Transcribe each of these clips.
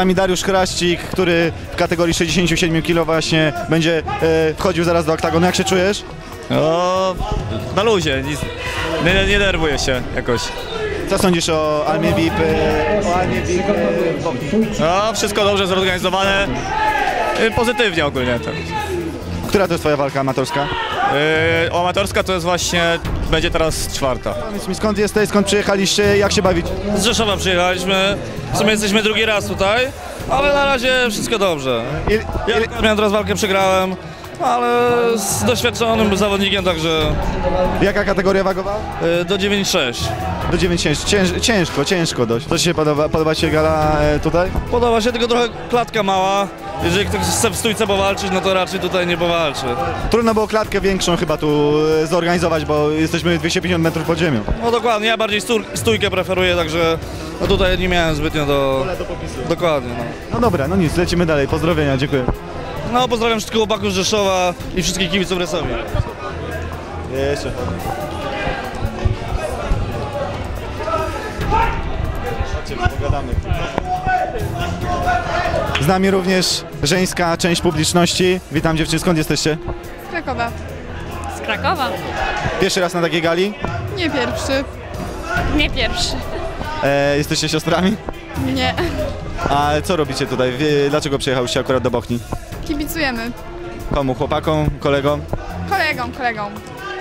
Nami Dariusz Kraścik, który w kategorii 67 kg właśnie będzie e, wchodził zaraz do oktagonu. Jak się czujesz? No, na luzie, nic, nie, nie, nerwuję się jakoś. Co sądzisz o Almie VIP? e, O Almie VIP e? No, wszystko dobrze zorganizowane, pozytywnie ogólnie. Która to jest twoja walka amatorska? Yy, amatorska to jest właśnie, będzie teraz czwarta. Powiedz mi skąd jesteś, skąd przyjechaliście, jak się bawić? Z Rzeszowa przyjechaliśmy. W sumie jesteśmy drugi raz tutaj, ale na razie wszystko dobrze. Il, Ja il, miałem teraz walkę, przegrałem, ale z doświadczonym zawodnikiem, także jaka kategoria wagowa? y, do 9,6. Do 90. Cięż, ciężko, ciężko dość. Co ci się podoba? Podoba ci się gala e, tutaj? Podoba się, tylko trochę klatka mała. Jeżeli ktoś chce w stójce powalczyć, no to raczej tutaj nie powalczy. Trudno było klatkę większą chyba tu e, zorganizować, bo jesteśmy 250 metrów pod ziemią. No dokładnie, ja bardziej stój- stójkę preferuję, także no tutaj nie miałem zbytnio do... Dokładnie, no. No dobra, no nic, lecimy dalej. Pozdrowienia, dziękuję. No pozdrawiam wszystkich chłopaków z Rzeszowa i wszystkich kibiców Resowi. Jeszcze. Pogadamy. Z nami również żeńska część publiczności. Witam dziewczyny, skąd jesteście? Z Krakowa. Z Krakowa? Pierwszy raz na takiej gali? Nie pierwszy. Nie pierwszy. E, jesteście siostrami? Nie. A co robicie tutaj? Dlaczego przyjechałyście akurat do Bochni? Kibicujemy. Komu? Chłopakom? Kolegom? Kolegom, kolegom.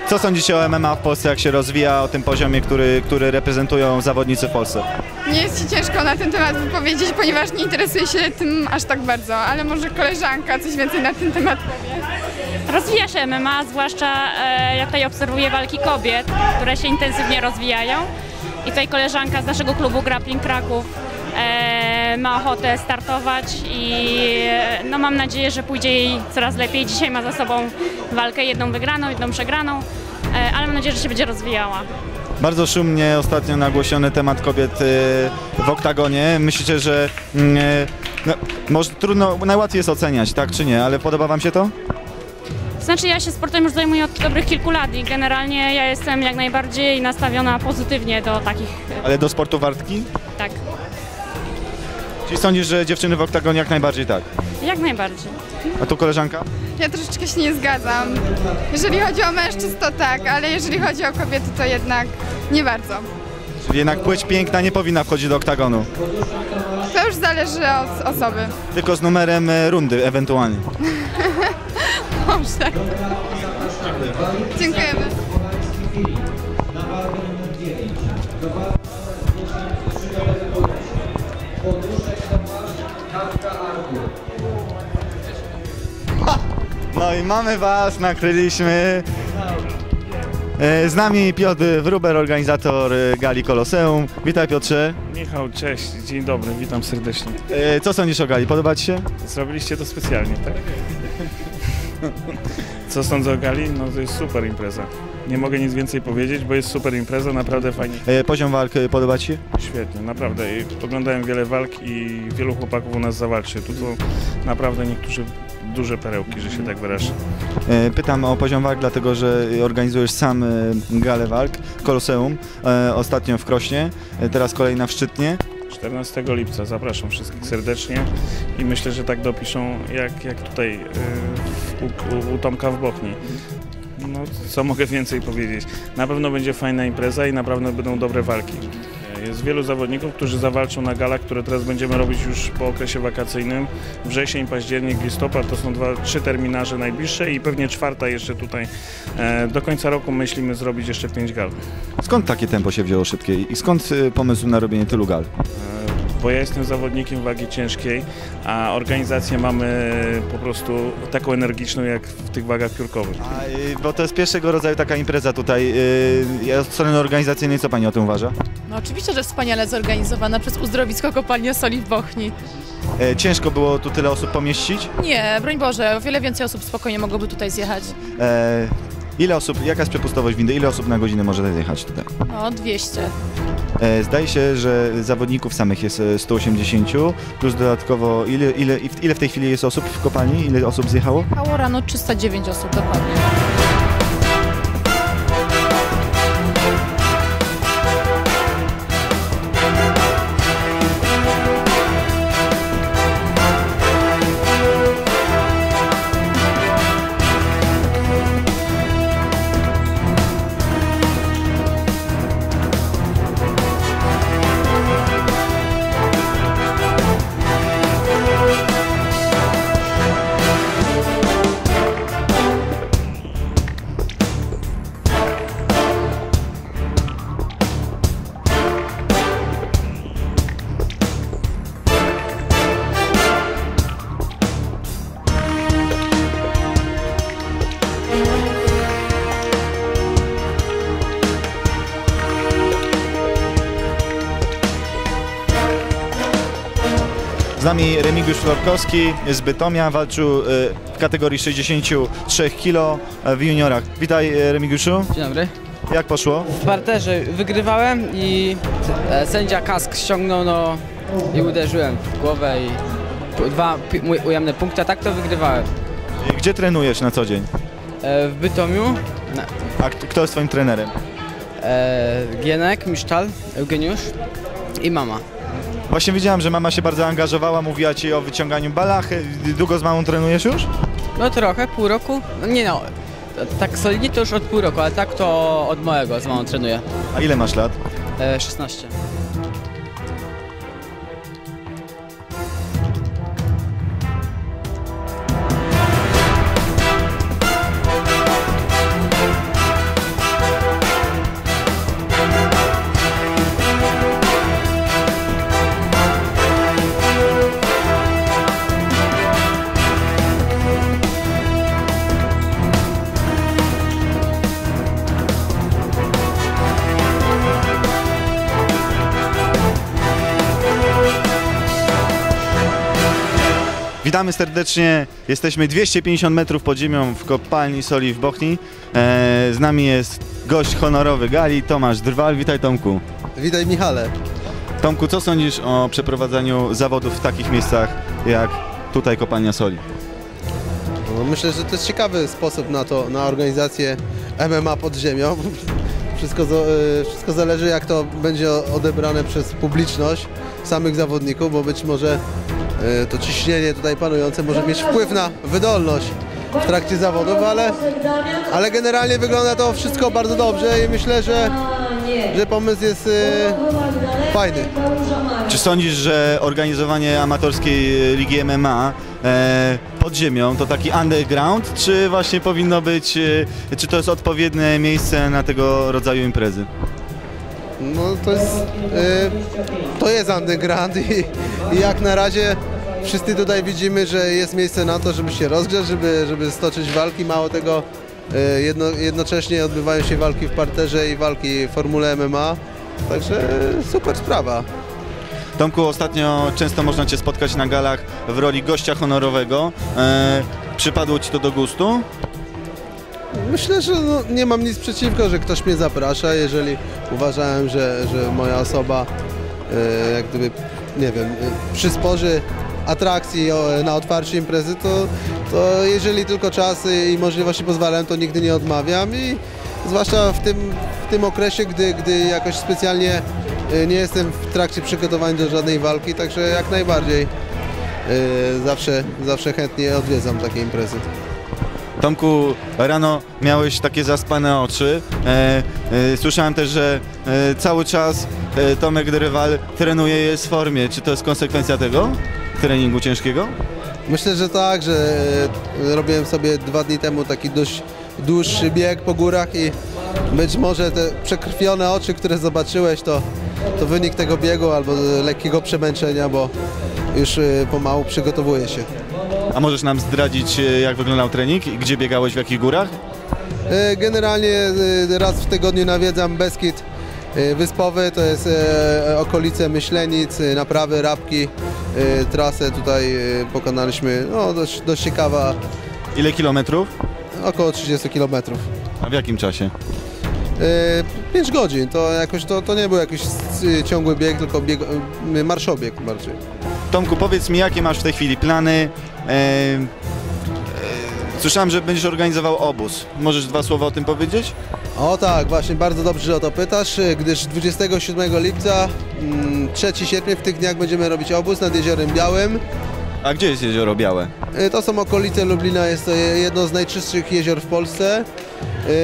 Co sądzicie o MMA w Polsce, jak się rozwija, o tym poziomie, który, który reprezentują zawodnicy w Polsce? Nie jest ci ciężko na ten temat wypowiedzieć, ponieważ nie interesuję się tym aż tak bardzo, ale może koleżanka coś więcej na ten temat powie. Rozwija się MMA, zwłaszcza e, jak tutaj obserwuję walki kobiet, które się intensywnie rozwijają. I tutaj koleżanka z naszego klubu Grappling Kraków e, ma ochotę startować i e, no, mam nadzieję, że pójdzie jej coraz lepiej. Dzisiaj ma za sobą walkę jedną wygraną, jedną przegraną, ale mam nadzieję, że się będzie rozwijała. Bardzo szumnie ostatnio nagłośniony temat kobiet y, w oktagonie. Myślicie, że mm, y, no, może trudno, najłatwiej jest oceniać, tak czy nie, ale podoba wam się to? Znaczy ja się sportem już zajmuję od dobrych kilku lat i generalnie ja jestem jak najbardziej nastawiona pozytywnie do takich, Ale do sportu wartki? tak, Czyli sądzisz, że dziewczyny w oktagonie jak najbardziej tak? Jak najbardziej. A tu koleżanka? Ja troszeczkę się nie zgadzam. Jeżeli chodzi o mężczyzn, to tak, ale jeżeli chodzi o kobiety, to jednak nie bardzo. Czyli jednak płeć piękna nie powinna wchodzić do oktagonu. To już zależy od osoby. Tylko z numerem e, rundy ewentualnie. Dobrze. Dziękujemy. No i mamy was, nakryliśmy. E, Z nami Piotr Wruber, organizator e, gali Koloseum. Witaj Piotrze. Michał, cześć, dzień dobry, witam serdecznie. E, Co sądzisz o gali? Podoba ci się? Zrobiliście to specjalnie, tak? Co sądzę o gali? No to jest super impreza. Nie mogę nic więcej powiedzieć, bo jest super impreza, naprawdę fajnie, Poziom walk podoba ci się? świetnie, naprawdę. Oglądałem wiele walk i wielu chłopaków u nas zawalczy. Tu to naprawdę niektórzy duże perełki, że się tak wyrażę. E, Pytam o poziom walk, dlatego że organizujesz sam e, galę walk, Koloseum, e, ostatnio w Krośnie, teraz kolejna w Szczytnie. 14 lipca zapraszam wszystkich serdecznie i myślę, że tak dopiszą jak, jak tutaj yy, u, u, Tomka w Bochni. No, co mogę więcej powiedzieć? Na pewno będzie fajna impreza i naprawdę będą dobre walki. Jest wielu zawodników, którzy zawalczą na galach, które teraz będziemy robić już po okresie wakacyjnym. Wrzesień, październik, listopad to są dwa, trzy terminarze najbliższe i pewnie czwarta jeszcze tutaj. E, do końca roku myślimy zrobić jeszcze pięć gal. Skąd takie tempo się wzięło szybkie i skąd e, pomysł na robienie tylu gal? Bo ja jestem zawodnikiem wagi ciężkiej, a organizację mamy po prostu taką energiczną jak w tych wagach piórkowych. A, e, bo to jest pierwszego rodzaju taka impreza tutaj. e, Od strony organizacyjnej, co Pani o tym uważa? No oczywiście, że wspaniale zorganizowana przez uzdrowisko Kopalnia Soli w Bochni. E, Ciężko było tu tyle osób pomieścić. Nie, broń Boże, o wiele więcej osób spokojnie mogłoby tutaj zjechać. E, Ile osób, jaka jest przepustowość windy, ile osób na godzinę może zjechać tutaj? No, 200. E, Zdaje się, że zawodników samych jest e, 180, plus dodatkowo ile, ile, ile w tej chwili jest osób w kopalni? Ile osób zjechało? Mało rano 309 osób dokładnie. Z nami Remigiusz Florkowski z Bytomia, walczył y, w kategorii 63 kg w juniorach. Witaj e, Remigiuszu, Dzień dobry. jak poszło? W parterze wygrywałem i e, sędzia kask ściągnął no i uderzyłem w głowę i dwa ujemne punkty, a tak to wygrywałem. Gdzie trenujesz na co dzień? E, w Bytomiu A kto jest twoim trenerem? e, Gienek, Miszczal, Eugeniusz i mama. Właśnie widziałem, że mama się bardzo angażowała, mówiła ci o wyciąganiu balachy. Długo z mamą trenujesz już? No trochę, pół roku. Nie no, tak solidnie to już od pół roku, ale tak to od małego z mamą trenuję. A ile masz lat? E, 16. Witamy serdecznie. Jesteśmy 250 metrów pod ziemią w kopalni soli w Bochni. E, z nami jest gość honorowy gali, Tomasz Drwal. Witaj Tomku. Witaj Michale. Tomku, co sądzisz o przeprowadzaniu zawodów w takich miejscach jak tutaj kopalnia soli? No, myślę, że to jest ciekawy sposób na to, na organizację MMA pod ziemią. Wszystko, y, wszystko zależy jak to będzie odebrane przez publiczność samych zawodników, bo być może y, to ciśnienie tutaj panujące może mieć wpływ na wydolność w trakcie zawodów, ale, ale generalnie wygląda to wszystko bardzo dobrze i myślę, że, że pomysł jest y, fajny. Czy sądzisz, że organizowanie amatorskiej ligi MMA e, pod ziemią to taki underground, czy właśnie powinno być, e, czy to jest odpowiednie miejsce na tego rodzaju imprezy? No to jest, y, to jest underground i, i jak na razie wszyscy tutaj widzimy, że jest miejsce na to, żeby się rozgrzać, żeby, żeby stoczyć walki. Mało tego, y, jedno, jednocześnie odbywają się walki w parterze i walki w formule MMA. Także super sprawa. Tomku, ostatnio często można Cię spotkać na galach w roli gościa honorowego. E, przypadło Ci to do gustu? Myślę, że no, nie mam nic przeciwko, że ktoś mnie zaprasza, jeżeli uważałem, że, że moja osoba e, jak gdyby, nie wiem, e, przysporzy atrakcji na otwarcie imprezy, to, to jeżeli tylko czas i możliwości pozwalają, to nigdy nie odmawiam i zwłaszcza w tym, w tym okresie, gdy, gdy jakoś specjalnie e, nie jestem w trakcie przygotowań do żadnej walki, także jak najbardziej e, zawsze, zawsze chętnie odwiedzam takie imprezy. Tomku, rano miałeś takie zaspane oczy. E, e, słyszałem też, że e, cały czas e, Tomek Drywal trenuje jest w formie. Czy to jest konsekwencja tego treningu ciężkiego? Myślę, że tak, że e, robiłem sobie dwa dni temu taki dość dłuższy bieg po górach i być może te przekrwione oczy, które zobaczyłeś, to, to wynik tego biegu albo lekkiego przemęczenia, bo już e, pomału przygotowuję się. A możesz nam zdradzić, e, jak wyglądał trening i gdzie biegałeś, w jakich górach? E, Generalnie e, raz w tygodniu nawiedzam Beskid e, Wyspowy, to jest e, okolice Myślenic, e, naprawy, Rabki. E, Trasę tutaj e, pokonaliśmy, no dość, dość ciekawa, Ile kilometrów? około 30 kilometrów. A w jakim czasie? 5 godzin, to jakoś to, to nie był jakiś ciągły bieg, tylko bieg, marszobieg bardziej. Tomku, powiedz mi, jakie masz w tej chwili plany? E, e, słyszałem, że będziesz organizował obóz. Możesz dwa słowa o tym powiedzieć? O tak, właśnie bardzo dobrze, że o to pytasz, gdyż 27 lipca, mm, 3 sierpnia w tych dniach będziemy robić obóz nad Jeziorem Białym. A gdzie jest Jezioro Białe? Y, To są okolice Lublina, jest to je- jedno z najczystszych jezior w Polsce.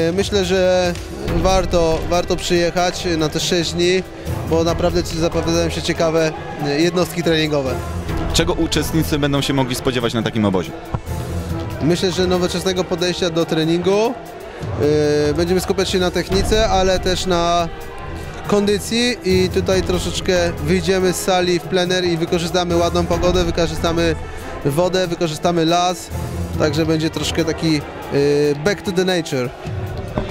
Y, Myślę, że warto, warto przyjechać na te 6 dni, bo naprawdę zapowiadają się ciekawe y, jednostki treningowe. Czego uczestnicy będą się mogli spodziewać na takim obozie? Myślę, że nowoczesnego podejścia do treningu. Yy, będziemy skupiać się na technice, ale też na kondycji i tutaj troszeczkę wyjdziemy z sali w plener i wykorzystamy ładną pogodę, wykorzystamy wodę, wykorzystamy las, także będzie troszkę taki yy, back to the nature.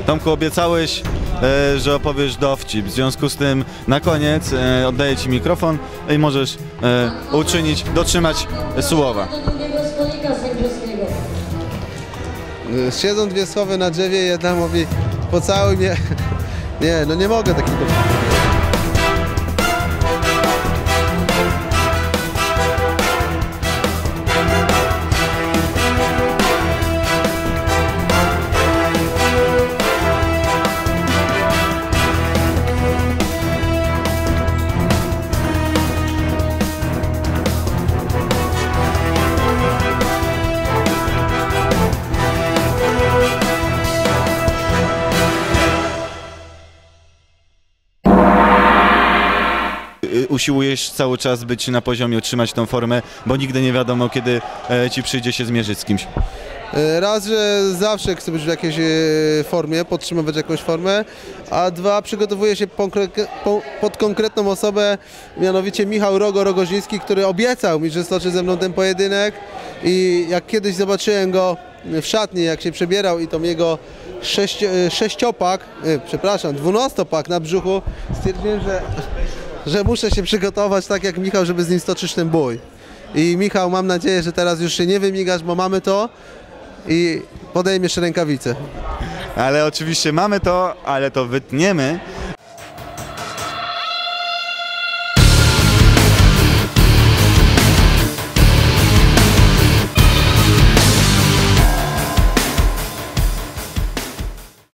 Tomku, obiecałeś e, że opowiesz dowcip. W związku z tym na koniec e, oddaję Ci mikrofon i możesz e, uczynić, dotrzymać słowa. Siedzą dwie słowy na drzewie i jedna mówi pocałuj mnie. Nie, no nie mogę takiego. Usiłujesz cały czas być na poziomie, utrzymać tą formę, bo nigdy nie wiadomo, kiedy e, Ci przyjdzie się zmierzyć z kimś. Y, Raz, że zawsze chcę być w jakiejś y, formie, podtrzymywać jakąś formę, a dwa, przygotowuję się pod konkretną osobę, mianowicie Michał Rogo Rogoziński, który obiecał mi, że stoczy ze mną ten pojedynek i jak kiedyś zobaczyłem go w szatni, jak się przebierał i tą jego sześć, y, sześciopak, przepraszam, dwunastopak na brzuchu, stwierdziłem, że, że muszę się przygotować tak jak Michał, żeby z nim stoczyć ten bój. I Michał, mam nadzieję, że teraz już się nie wymigasz, bo mamy to i podejmiesz rękawice. Ale oczywiście mamy to, ale to wytniemy